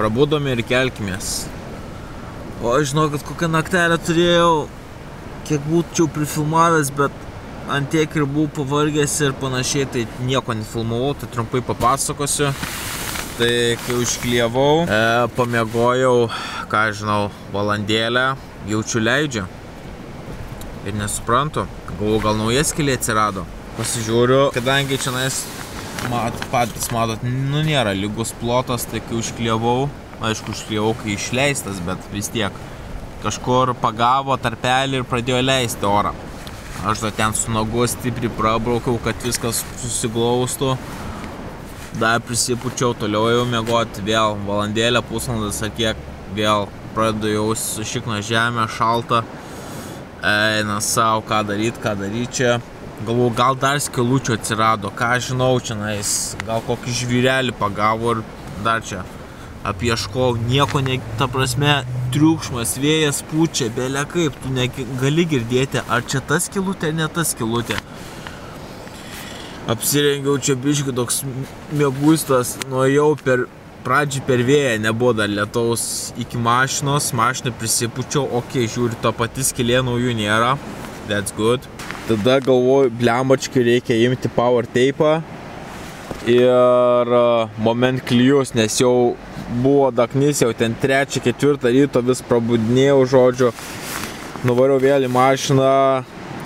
prabudome ir kelkimės. O aš žinau, kad kokią naktelę turėjau, kiek būčiau prifilmavęs, bet ant tiek ir buvau pavargęs ir panašiai, tai nieko nefilmavau, tai trumpai papasakosiu. Tai kai užklievau, e, pamiegojau, ką žinau, valandėlę, jaučiu leidžia. Ir nesuprantu, galvoju, gal nauja skilė atsirado. Pasižiūriu, kadangi čia nais, mat, patys matot, nu nėra lygus plotas, tai kai užklievau, aišku, užklievau, kai išleistas, bet vis tiek kažkur pagavo tarpelį ir pradėjo leisti orą. Aš dar ten su nagu stipriai prabraukiau, kad viskas susiglaustų. Dar prisipučiau, toliau jau mėgoti vėl valandėlę, pusvalandas ar kiek vėl pradedu jau sušikno žemę, šalta. Eina savo, ką daryti, ką daryti čia. Galvoju, gal dar skilučių atsirado, ką žinau čia, nais, gal kokį žvyrelį pagavo ir dar čia apieškau, nieko, ne, ta prasme, triukšmas, vėjas pučia, belė kaip, tu negali girdėti, ar čia tas kilutė, ar ne tas kilutė. Apsirengiau čia biški toks mėgustas, nuėjau per pradžią per vėją, nebuvo dar lietaus iki mašinos, mašiną prisipučiau, okei, okay, žiūri, to pati skilė naujų nėra, that's good. Tada galvoju, blembačkai reikia imti power tape'ą ir moment klyjus, nes jau buvo daknis, jau ten trečią, ketvirtą ryto vis prabudinėjau žodžiu. Nuvariau vėl į mašiną,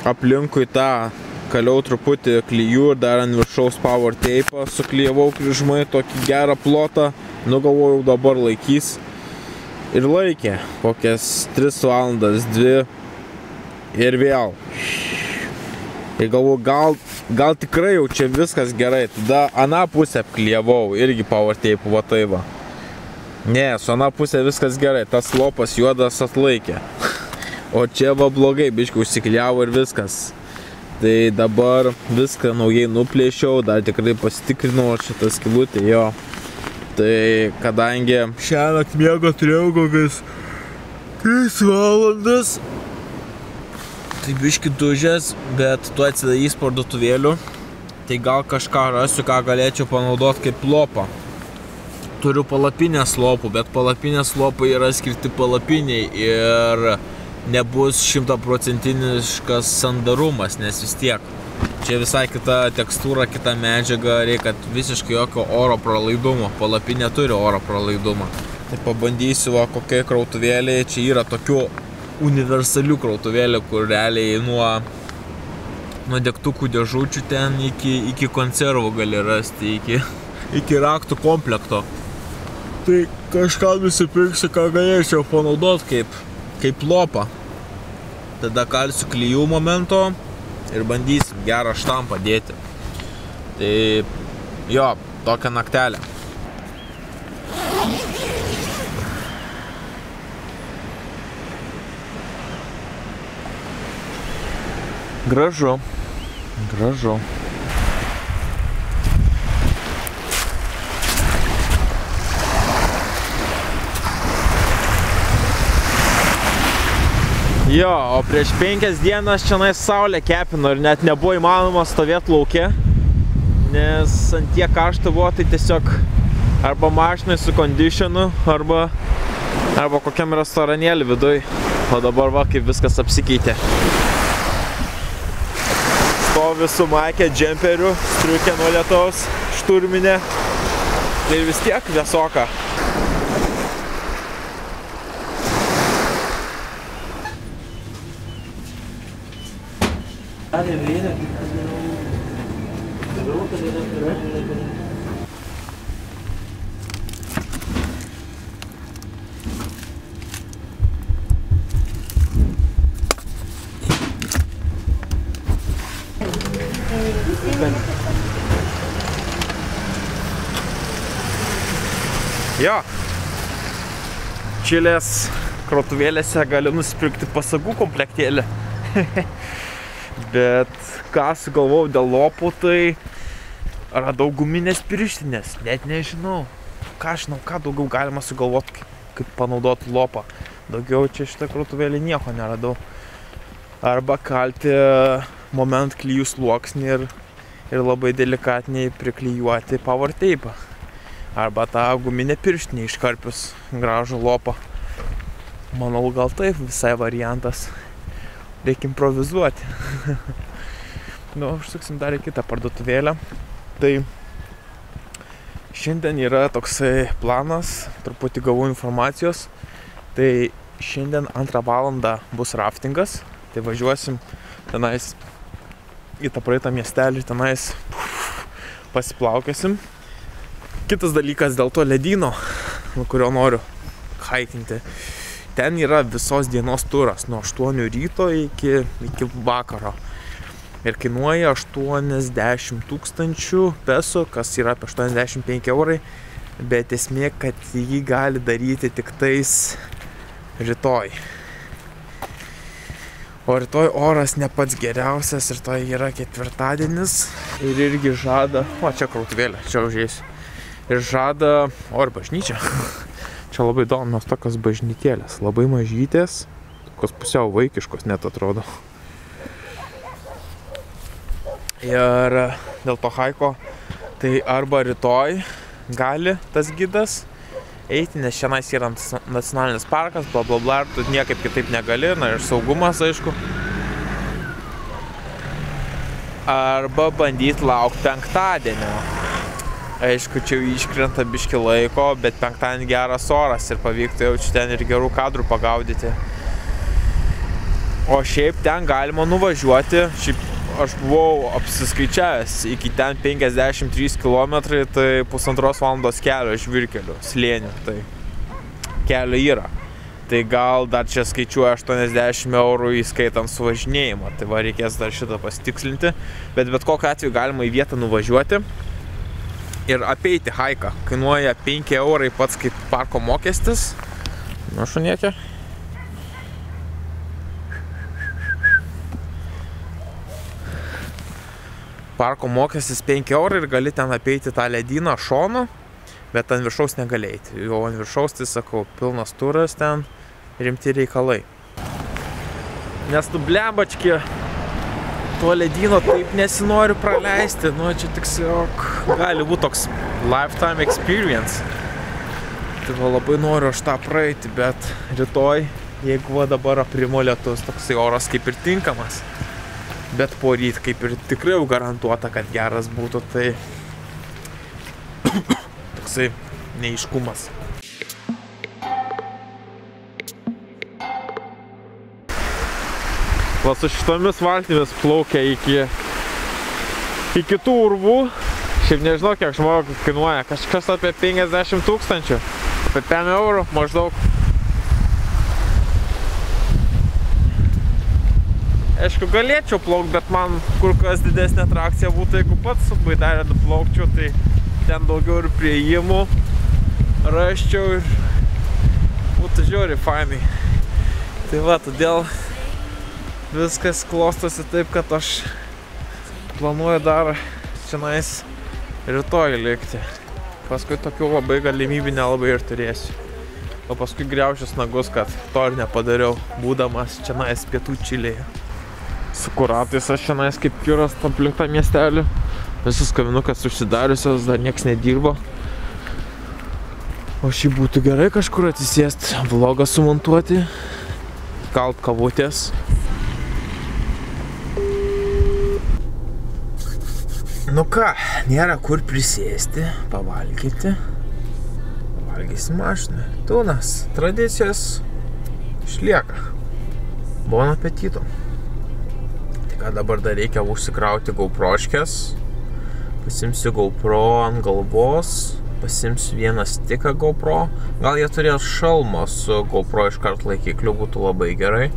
aplinkui tą kaliau truputį klyjų ir dar ant viršaus power tape suklyjavau kryžmai tokį gerą plotą. Nugalvojau dabar laikys. Ir laikė kokias 3 valandas, 2 ir vėl. Ir galvoju, gal, gal tikrai jau čia viskas gerai. Tada aną pusę apklyjavau, irgi power tape va. Ne, su aną pusę viskas gerai, tas lopas juodas atlaikė. O čia va blogai, biškai užsikliavo ir viskas. Tai dabar viską naujai nuplėšiau, dar tikrai pasitikrinau šitą skilutę jo. Tai kadangi šią naktį miego turėjau kokias 3 valandas, tai biški dužęs, bet tu atsidarys parduotuvėlių, tai gal kažką rasiu, ką galėčiau panaudoti kaip lopą. Turiu palapinės lopų, bet palapinės lopai yra skirti palapiniai ir nebus šimtaprocentiniškas sandarumas, nes vis tiek čia visai kita tekstūra, kita medžiaga, reikia visiškai jokio oro pralaidumo, palapinė turi oro pralaidumą. Tai pabandysiu, va, kokie krautuvėliai, čia yra tokių universalių krautuvėlių, kur realiai nuo, nuo degtukų dėžučių ten iki, iki konservų gali rasti, iki, iki raktų komplekto. Tai kažką nusipirksiu, ką galėčiau panaudoti kaip kaip lopą. Tada kalsiu klyjų momento ir bandysim gerą štampą dėti. Tai jo, tokia naktelė. Gražu. Gražu. Jo, o prieš penkias dienas čia saulė kepino ir net nebuvo įmanoma stovėti laukia, nes ant tiek karšta buvo, tai tiesiog arba mašinai su kondicionu, arba, arba kokiam restoranėlį viduj. O dabar va, kaip viskas apsikeitė. Stovi su maikė džemperiu, striukė nuo lietaus, šturminė. Tai vis tiek vėsoka. Jo. Čilės krautuvėlėse gali nusipirkti pasagų komplektėlį. Bet ką sugalvojau dėl lopų, tai radau guminės pirštinės. Net nežinau. Ką žinau, ką daugiau galima sugalvoti, kaip, kaip panaudoti lopą. Daugiau čia šitą krautuvėlį nieko neradau. Arba kalti moment klyjų sluoksnį ir, ir labai delikatiniai priklyjuoti power tape. Arba tą guminę pirštinį iškarpius gražų lopą. Manau, gal taip visai variantas. Reikia improvizuoti. nu, užsuksim dar į kitą parduotuvėlę. Tai šiandien yra toksai planas, truputį gavau informacijos. Tai šiandien antrą valandą bus raftingas. Tai važiuosim tenais į tą praeitą miestelį, tenais puf, pasiplaukėsim. Kitas dalykas dėl to ledyno, nuo kurio noriu haikinti. Ten yra visos dienos turas, nuo 8 ryto iki, iki vakaro. Ir kainuoja 80 tūkstančių peso, kas yra apie 85 eurai. Bet esmė, kad jį gali daryti tik tais rytoj. O rytoj oras ne pats geriausias, rytoj yra ketvirtadienis ir irgi žada, o čia krautuvėlė, čia užėsiu ir žada, o ir bažnyčia. Čia labai įdomios tokios bažnytėlės, labai mažytės, tokios pusiau vaikiškos net atrodo. Ir dėl to haiko, tai arba rytoj gali tas gidas eiti, nes šiandien yra nacionalinis parkas, bla bla bla, tu niekaip kitaip negali, na ir saugumas aišku. Arba bandyti laukti penktadienio Aišku, čia jau iškrenta biški laiko, bet penktadienį geras oras ir pavyktų jau čia ten ir gerų kadrų pagaudyti. O šiaip ten galima nuvažiuoti, šiaip aš buvau apsiskaičiavęs iki ten 53 km, tai pusantros valandos kelio iš virkelių, slėnių, tai kelio yra. Tai gal dar čia skaičiuoja 80 eurų įskaitant suvažinėjimą, tai va reikės dar šitą pasitikslinti, bet bet kokiu atveju galima į vietą nuvažiuoti ir apeiti haiką. Kainuoja 5 eurai pats kaip parko mokestis. Nu, šuniekė. Parko mokestis 5 eurai ir gali ten apeiti tą ledyną šoną, bet ant viršaus negalėjai. Jo ant viršaus, tai sakau, pilnas turas ten, rimti reikalai. Nes tu blembački to ledyno taip nesinori praleisti. Nu, čia tik jog gali būti toks lifetime experience. Tai va labai noriu aš tą praeiti, bet rytoj, jeigu va dabar aprimo lietus, toksai oras kaip ir tinkamas. Bet po ryt kaip ir tikrai jau garantuota, kad geras būtų, tai toksai neiškumas. Va su šitomis valtimis plaukia iki, iki tų urvų. Šiaip nežinau, kiek žmogų kainuoja. Kažkas apie 50 tūkstančių. Apie 5 eurų maždaug. Aišku, galėčiau plaukti, bet man kur kas didesnė atrakcija būtų, jeigu pats su baidarė plaukčiau, tai ten daugiau ir prieimų raščiau ir būtų žiūri fainai. Tai va, todėl viskas klostosi taip, kad aš planuoju dar čionais rytoj likti. Paskui tokių labai galimybių nelabai ir turėsiu. O paskui greušius nagus, kad to ir nepadariau, būdamas čionais pietų Čilėje. Su kuratais aš čionais kaip kiras aplink tą miestelį. Visus kavinukas užsidariusios, dar nieks nedirbo. O šį būtų gerai kažkur atsisėsti, vlogą sumontuoti, kalt kavutės Nu ką, nėra kur prisėsti, pavalgyti. Valgysim mašinai. Tunas, tradicijos išlieka. Bon apetito. Tai ką dabar dar reikia užsikrauti GoProškės. Pasimsiu GoPro ant galvos. Pasimsiu vieną stiką GoPro. Gal jie turės šalmą su GoPro iškart laikikliu, būtų labai gerai.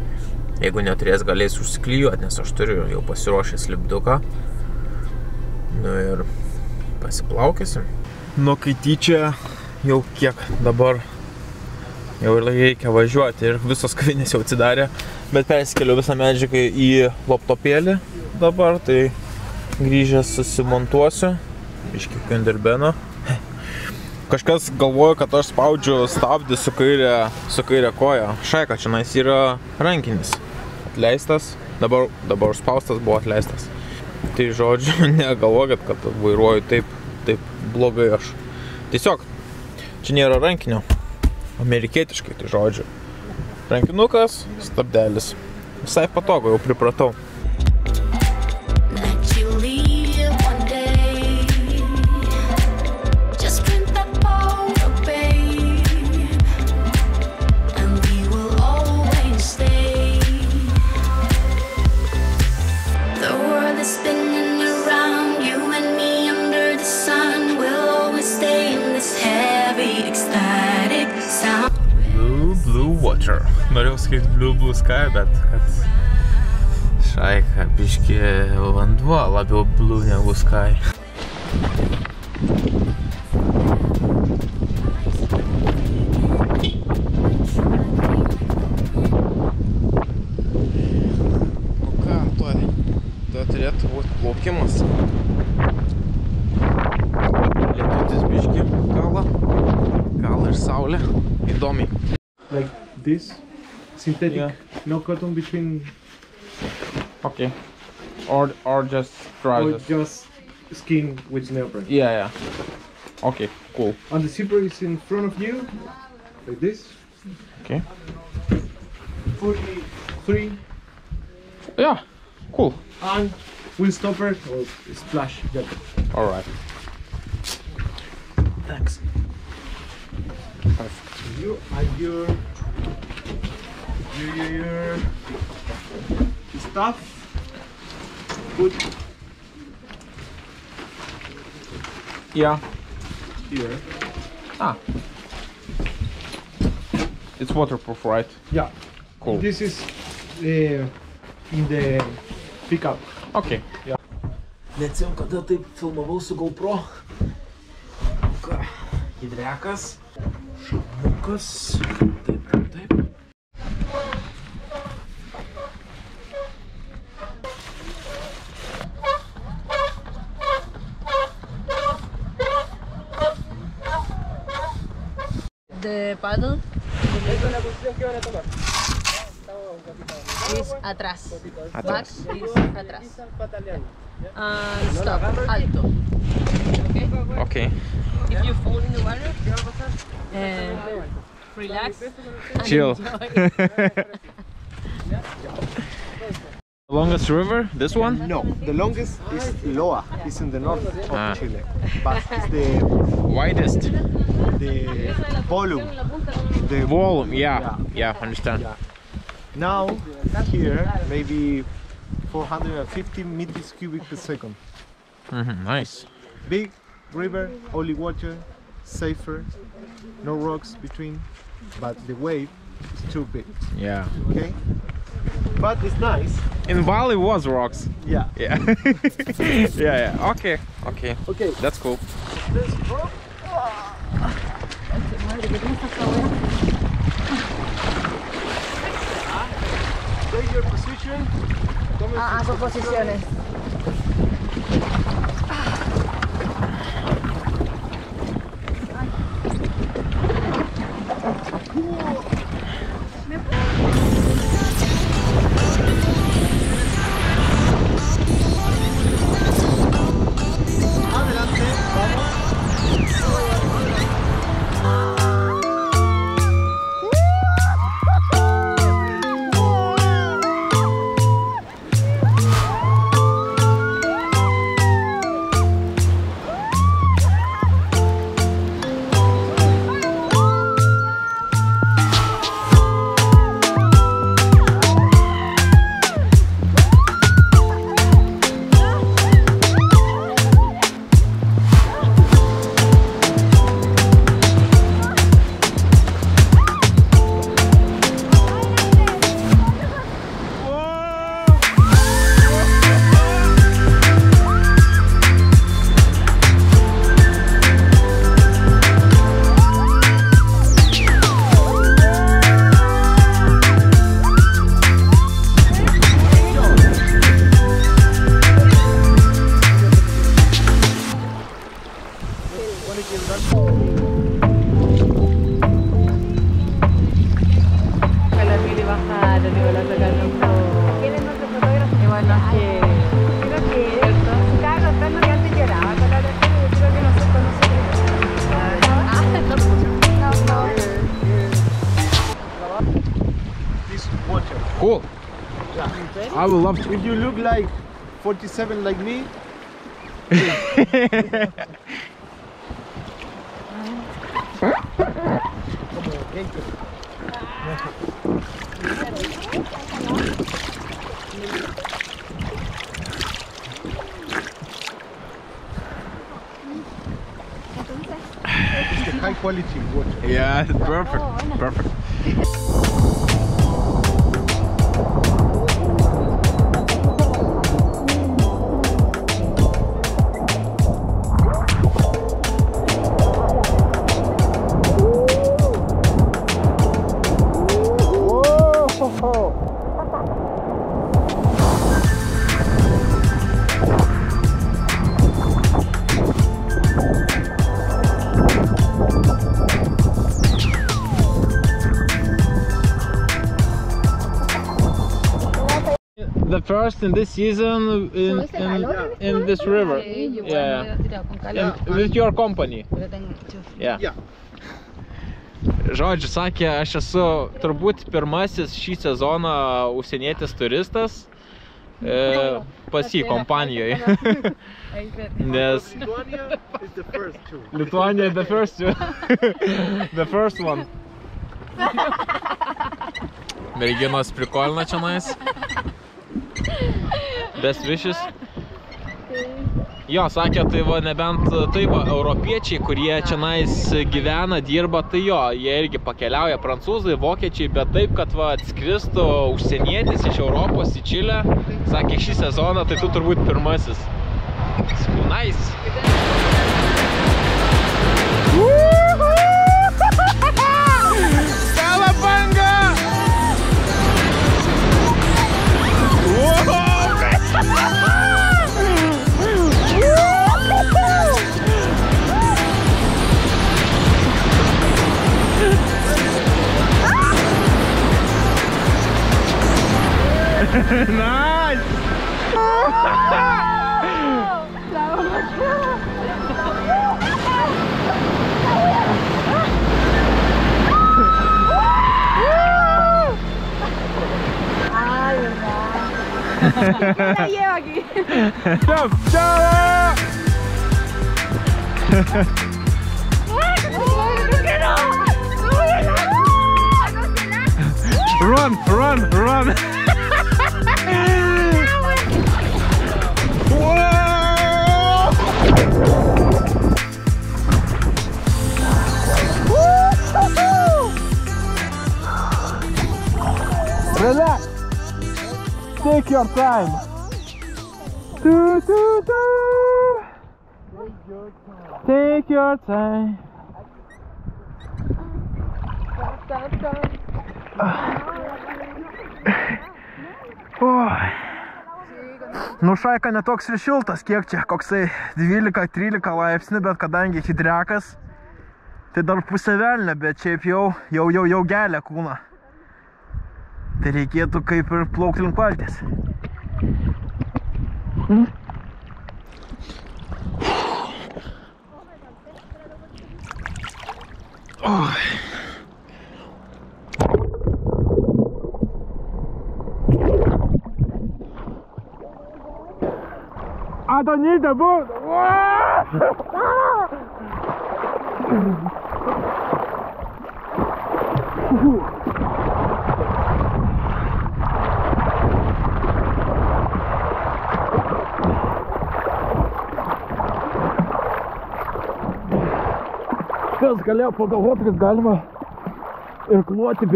Jeigu neturės, galės užsiklijuoti, nes aš turiu jau pasiruošęs lipduką. Nu ir pasiplaukėsim. Nu, kai tyčia jau kiek dabar jau ir reikia važiuoti ir visos kavinės jau atsidarė, bet persikeliu visą medžiagą į laptopėlį dabar, tai grįžęs susimontuosiu, iški Kinderbeno. Kažkas galvoja, kad aš spaudžiu stabdį su kairė, su kairė koja. Šaika, čia yra rankinis. Atleistas, dabar, dabar spaustas buvo atleistas. Tai žodžiu, negalvokit, kad vairuoju taip, taip blogai aš. Tiesiog, čia nėra rankinio. Amerikietiškai, tai žodžiu. Rankinukas, stabdelis. Visai patogu, jau pripratau. Blue water. Norėjau sakyti blue, blue sky, bet kad šaika, biški vanduo labiau blue negu sky. O ką, tuo, tuo turėtų būti plaukimas. This synthetic Yeah. no cotton between Okay. Or or just or just skin with neoprene Yeah, yeah. Okay, cool. and the zipper is in front of you like this Okay. 43 Yeah, cool. and wind stopper or splash jacket All right. thanks Perfect. you and your your, your, your stuff put Yeah. here Ah. It's waterproof, right? yeah Cool. this is uh, in the pickup Okay. Yeah. Let's Neatsim, kada taip filmavau su GoPro. Ką, hidrekas, šalmukas, taip, taip, taip. The paddle is atrás. Back is atrás. And stop, alto. Okay? Okay. If you fall in the water, and relax. Chill. enjoy. Longest river? This one? No, the longest is Loa. It's in the north of Ah. Chile, but it's the Widest. The volume. The Volume. Yeah. Yeah. Understand. Yeah. Now here maybe 450 meters cubic per second. Mhm, Nice. Big river, only water, safer, no rocks between, but the wave is too big. Yeah. Okay, but it's nice. In Bali was rocks. Yeah. Yeah. yeah. Yeah. Okay. Okay. Okay. That's cool. Ah, sus posiciones. posiciones. Would love to. If you look like 47 like me, it's the high quality water. Yeah, perfect. Perfect. First in this season in, in, in this river. Yeah. And with your company. Yeah. Yeah. Žodžiu, sakė, aš esu turbūt pirmasis šį sezoną užsienietis turistas e, pas jį kompanijoje. Nes Lithuania is the first too. Lithuania the first the first one. Merginos prikolina čia nais. Best wishes. Jo, sakė, tai va, nebent tai va, europiečiai, kurie čia nais gyvena, dirba, tai jo, jie irgi pakeliauja, prancūzai, vokiečiai, bet taip, kad va, atskristų užsienietis iš Europos į Čilę, sakė, šį sezoną, tai tu turbūt pirmasis. Nice. nice! Jump! Jump! run! Run! Run! Relax. Take your time. Do, do, do. Take your time. Oi. Nu šaika netoks ir šiltas, kiek čia, koksai 12-13 laipsnių, bet kadangi hidrekas, tai dar pusė velnė, bet šiaip jau, jau, jau, jau gelia kūną. Tai reikėtų kaip ir plaukti link valties. I don't need the boat. Kas galėjo pagalvoti, kad galima irkluoti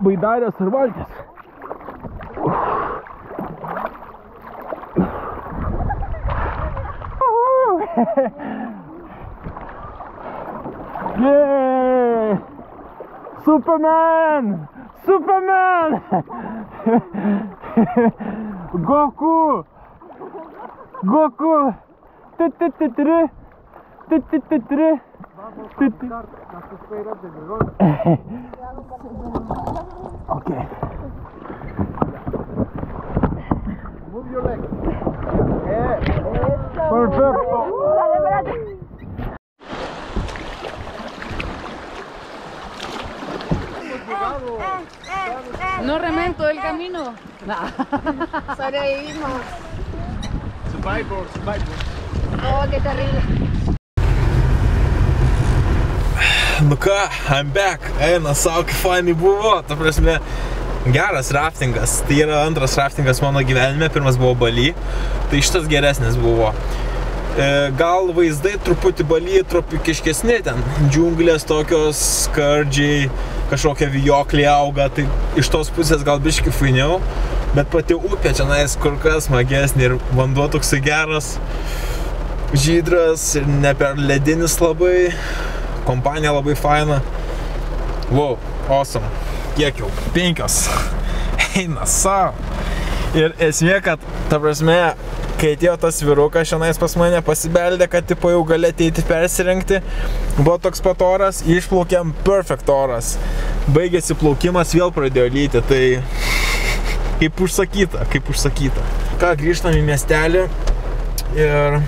baidarės ir valtis. Superman! Superman! Goku! Goku! okay. Move your leg. Yeah. Perfect. Llegado. No remento el camino. Sobrevivimos. Survivor, survivor. Oh, qué terrible. Nu ką, I'm back. Eina savo, kaip fainai buvo. Ta prasme, geras raftingas. Tai yra antras raftingas mano gyvenime. Pirmas buvo Bali. Tai šitas geresnis buvo. E, Gal vaizdai truputį baly tropikiškesni ten. Džiunglės tokios skardžiai, kažkokie vijokliai auga. Tai iš tos pusės gal biški fainiau. Bet pati upė čia nais kur kas smagesnė ir vanduo toksai geras. Žydras ir ne per ledinis labai kompanija labai faina. Wow, awesome. Kiek jau? Penkios. Eina savo. Ir esmė, kad, ta prasme, kai atėjo tas vyrukas šiandien pas mane pasibeldė, kad tipo jau gali ateiti persirengti, buvo toks pat oras, išplaukėm perfect oras. Baigėsi plaukimas, vėl pradėjo lyti, tai kaip užsakyta, kaip užsakyta. Ką, grįžtam į miestelį ir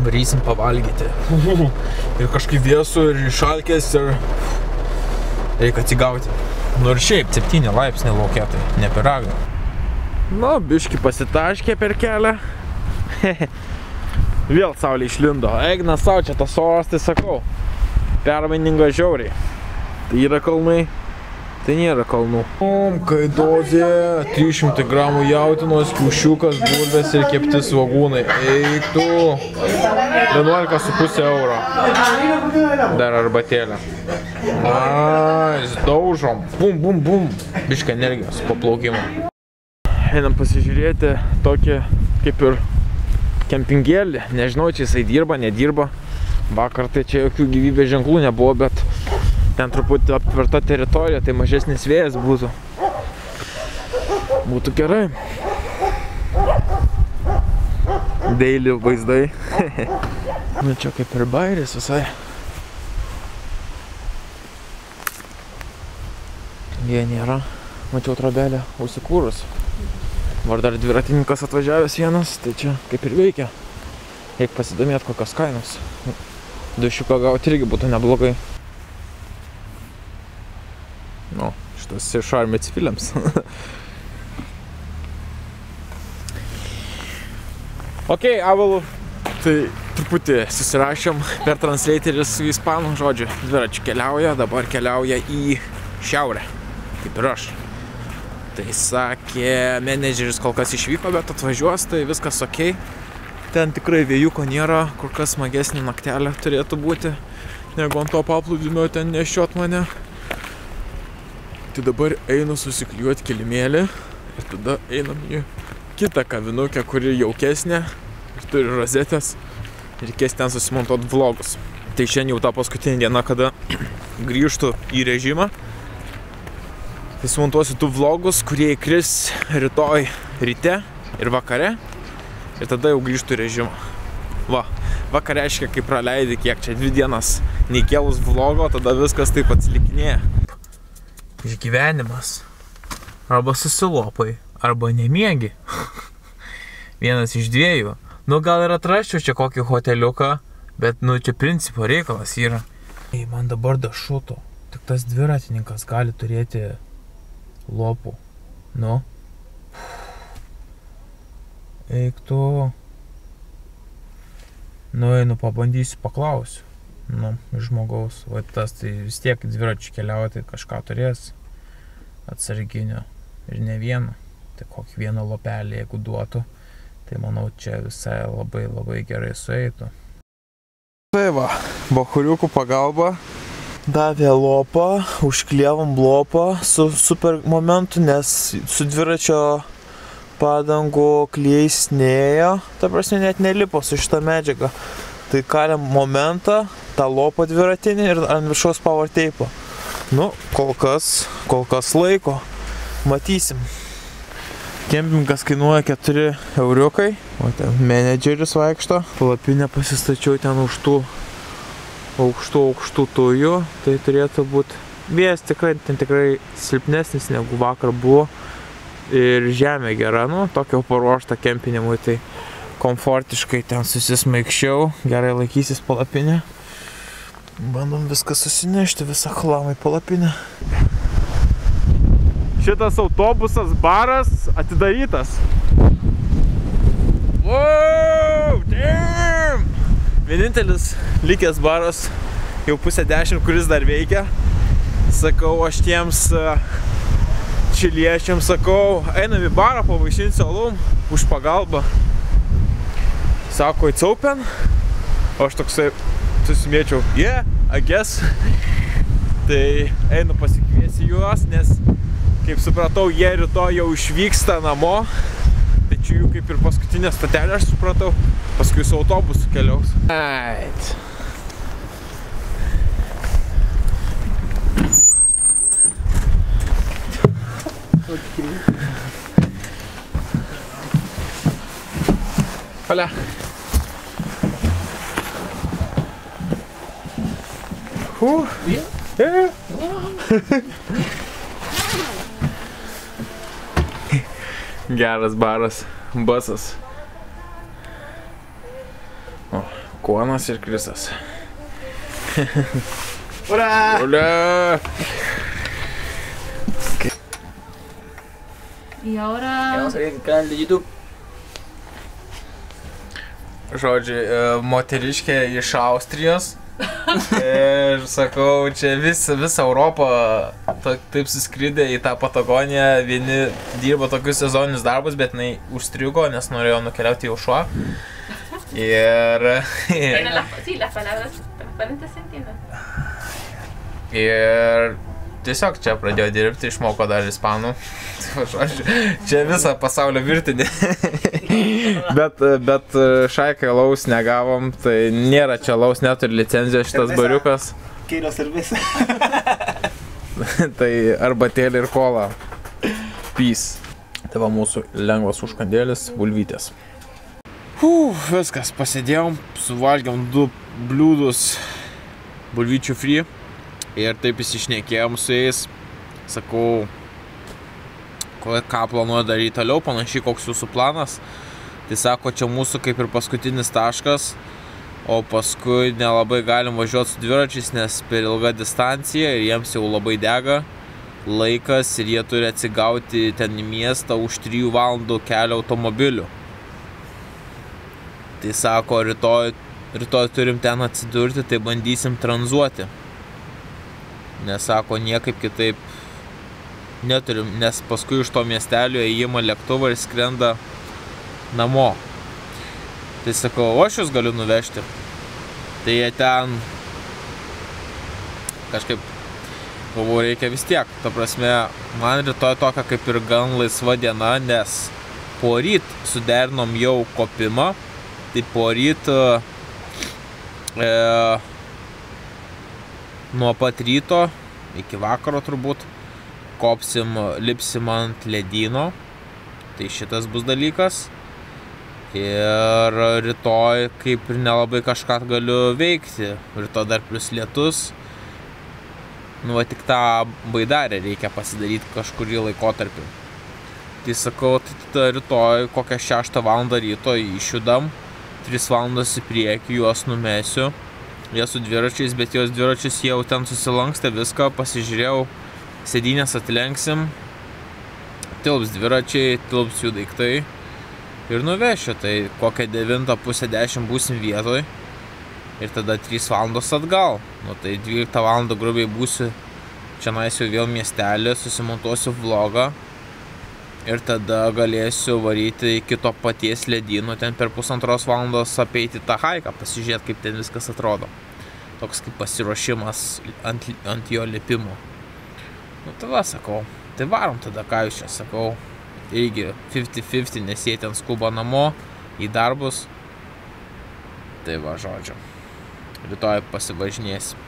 varysim pavalgyti. ir kažkaip vėsų, ir išalkės, ir reikia atsigauti. Nu ir šiaip, 7 laipsniai laukia, tai ne piragai. Nu, biški pasitaškė per kelią. Vėl saulė išlindo. Egna savo, čia tas oras, tai sakau. Permaininga žiauriai. Tai yra kalnai, tai nėra kalnų. Kai dozė, 300 gramų jautinos, kiaušiukas, bulvės ir kepti svagūnai. Eik tu. 11,5 euro. Dar arbatėlė. Nice, daužom. Bum, bum, bum. Biška energijos po plaukimo. Einam pasižiūrėti tokį kaip ir kempingėlį. Nežinau, čia jisai dirba, nedirba. Vakar tai čia jokių gyvybės ženklų nebuvo, bet ten truputį aptverta teritorija, tai mažesnis vėjas būtų. Būtų gerai. Daily vaizdai. nu čia kaip ir bairis visai. Jie nėra. Mačiau trobelę užsikūrus. Var dar dviratininkas atvažiavęs vienas, tai čia kaip ir veikia. Eik pasidomėt kokios kainos. Dušiuką gauti irgi būtų neblogai. Nu, šitas iš Armits Films. ok, Avalu. Tai truputį susirašėm per translatorį su ispanų žodžiu. Dviračių keliauja, dabar keliauja į šiaurę. Kaip ir aš. Tai sakė, menedžeris kol kas išvyko, bet atvažiuos, tai viskas ok. Ten tikrai vėjuko nėra, kur kas smagesnė naktelė turėtų būti, negu ant to paplūdimio ten nešiot mane. Tai dabar einu susiklijuoti kilimėlį ir tada einam į kitą kavinukę, kuri jaukesnė ir turi rozetės. Reikės ten susimontuoti vlogus. Tai šiandien jau ta paskutinė diena, kada grįžtu į režimą. Tai sumontuosiu tų vlogus, kurie įkris rytoj ryte ir vakare. Ir tada jau grįžtu į režimą. Va, vakar reiškia, kai praleidi kiek čia dvi dienas neįkėlus vlogo, tada viskas taip atsilikinėja. Išgyvenimas. Arba susilopai, arba nemiegi. Vienas iš dviejų. Nu gal ir atrasčiau čia kokį hoteliuką, bet nu čia principo reikalas yra. Man dabar dašuto. Tik tas dviratininkas gali turėti lopų. Nu. Eik tu. Nu, einu pabandysiu, paklausiu. Nu, žmogaus. O tas tai vis tiek dviračių keliauja, tai kažką turės atsarginio. Ir ne vieną. Tai kokį vieną lopelį, jeigu duotų, tai manau, čia visai labai labai gerai sueitų. Tai va, bahuriukų pagalba davė lopą, užklievom lopą su super momentu, nes su dviračio padangų kleisnėjo, ta prasme net nelipo su šitą medžiagą. Tai kalėm momentą, tą lopą dviratinį ir ant viršaus tape. Nu, kol kas, kol kas laiko. Matysim. Kempingas kainuoja 4 euriukai. O ten menedžeris vaikšto. Palapinę pasistačiau ten už tų aukštų aukštų tujų. Tai turėtų būti vėjas tikrai, ten tikrai silpnesnis negu vakar buvo ir žemė gera, nu, tokio paruošta kempinimui, tai komfortiškai ten susismaikščiau, gerai laikysis palapinė. Bandom viską susinešti, visą chlamą į palapinę. šitas autobusas, baras atidarytas. Wow, damn! Vienintelis likęs baras, jau pusę dešimt, kuris dar veikia. Sakau, aš tiems uh, čiliečiams sakau, einam į barą, pavaišinsiu alum už pagalbą. Sako, it's open. O aš toksai susimėčiau, yeah, I guess. Tai einu pasikviesi juos, nes, kaip supratau, jie rytoj jau išvyksta namo. Tai čia jų kaip ir paskutinė statelė, aš supratau. Paskui su autobusu keliaus. Right. Hola. Uh. Yeah. Geras baras, basas. O, Kuonas ir Krisas. Hola! Hola. Y ahora. Vamos a salir el canal de YouTube. Žodžiu, e, moteriškė iš Austrijos. Ir sakau, čia vis, visą Europą ta, taip suskridė į tą Patagoniją. Vieni dirbo tokius sezoninius darbus, bet jinai užstrigo, nes norėjo nukeliauti į Ušuo. Ir, ir tiesiog čia pradėjo dirbti, išmoko dar ispanų. Žodžiu, Čia visą pasaulio virtinį. bet, bet šaikai laus negavom, tai nėra čia laus, neturi licenzijos šitas bariukas. Quiero cerveza. tai arbatėlė ir kola. Peace. Tai va mūsų lengvas užkandėlis, bulvytės. Uf, viskas, pasėdėjom, suvalgiam du bliūdus bulvyčių free ir taip įsišnekėjom su jais. Sakau, ką planuoju daryti toliau, panašiai koks jūsų planas. Tai sako, čia mūsų kaip ir paskutinis taškas, o paskui nelabai galim važiuoti su dviračiais, nes per ilga distancija ir jiems jau labai dega laikas ir jie turi atsigauti ten į miestą už 3 valandų kelio automobiliu. Tai sako, rytoj, rytoj turim ten atsidurti, tai bandysim tranzuoti. Nes sako, niekaip kitaip neturim, nes paskui iš to miestelio įima lėktuvą ir skrenda namo. Tai sakau, o aš jūs galiu nuvežti. Tai jie ten kažkaip galvoju, reikia vis tiek. Ta prasme, man rytoj tokia kaip ir gan laisva diena, nes po ryt suderinom jau kopimą. Tai po ryt e, nuo pat ryto iki vakaro turbūt kopsim, lipsim ant ledyno. Tai šitas bus dalykas. Ir rytoj kaip ir nelabai kažką galiu veikti. Rytoj dar plus lietus. Nu, va tik tą baidarę reikia pasidaryti kažkurį laikotarpį. Tai sakau, tai rytoj kokią 6 val. ryto išjudam, 3 valandas į priekį juos numesiu. Jie su dviračiais, bet jos dviračius jau ten susilankstė viską, pasižiūrėjau, sėdynės atlenksim, tilps dviračiai, tilps jų daiktai ir nuvešiu. Tai kokią 9 pusę 10 būsim vietoj ir tada 3 valandos atgal. Nu tai 12 valandą grubiai būsiu čia jau vėl miestelį, susimontuosiu vlogą ir tada galėsiu varyti iki to paties ledyno, ten per pusantros valandos apeiti tą haiką, pasižiūrėti kaip ten viskas atrodo. Toks kaip pasiruošimas ant, ant jo lipimo. Nu tai va, sakau, tai varom tada, ką jūs čia sakau. Irgi 50-50, nes jie ten skuba namo į darbus. Tai va, žodžiu. Rytoj pasivažinėsiu.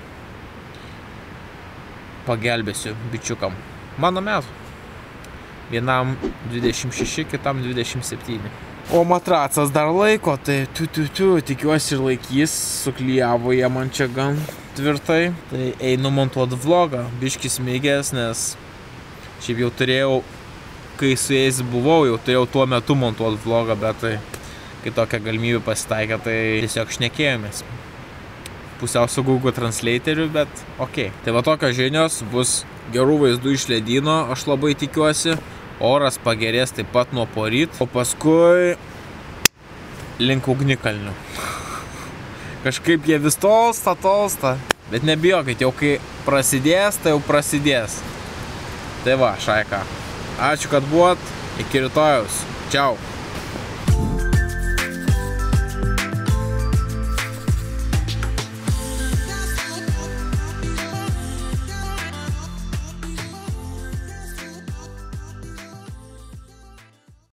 Pagelbėsiu bičiukam. Mano metų. Vienam 26, kitam 27. O matracas dar laiko, tai tu, tu, tu, tikiuosi ir laikys, suklyjavo jie man čia gan tvirtai. Tai einu montuoti vlogą, biškis mėgės, nes šiaip jau turėjau, kai su jais buvau, jau turėjau tuo metu montuoti vlogą, bet tai kai tokia galimybė pasitaikė, tai tiesiog šnekėjomės. pusiau su Google Translatoriu, bet ok. Tai va tokios žinios bus gerų vaizdų iš ledyno, aš labai tikiuosi. Oras pagerės taip pat nuo poryt, o paskui link ugnikalnių. Kažkaip jie vis tolsta, tolsta. Bet nebijokit, jau kai prasidės, tai jau prasidės. Tai va, šaika. Ačiū, kad buvot. Iki rytojaus. Čiau.